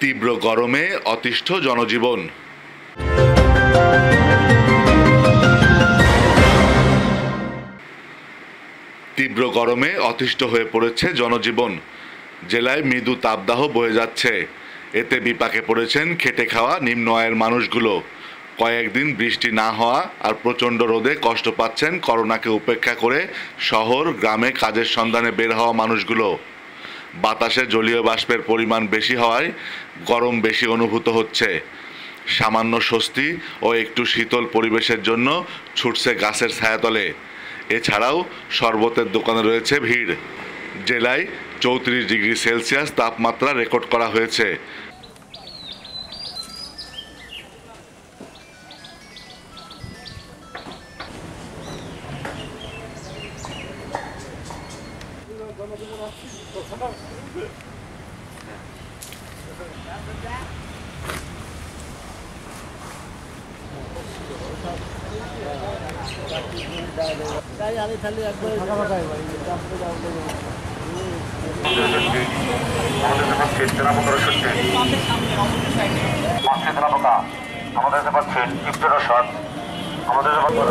তীব্র গরমে অতিষ্ঠ জনজীবন। তীব্র গরমে অতিষ্ঠ হয়ে পড়েছে জনজীবন। জেলায় মৃদু তাপদাহ বয়ে যাচ্ছে। এতে বিপাকে পড়েছেন খেটে খাওয়া নিম্ন আয়ের মানুষগুলো। কয়েকদিন বৃষ্টি না হওয়া আর প্রচণ্ড রোদে কষ্ট পাচ্ছেন করোনাকে উপেক্ষা করে শহর, গ্রামে কাজের সন্ধানে বের হওয়া মানুষগুলো। বাতাসে জলীয় বাষ্পের পরিমাণ বেশি হওয়ায় গরম বেশি অনুভূত হচ্ছে। সামান্য স্বস্তি ও একটু শীতল পরিবেশের জন্য ছুটছে গাছের ছায়াতলে। এছাড়াও শরবতের দোকানে রয়েছে ভিড়। জেলায় চৌত্রিশ ডিগ্রি সেলসিয়াস তাপমাত্রা রেকর্ড করা হয়েছে। আমি খালি একবার আমাদের আমাদের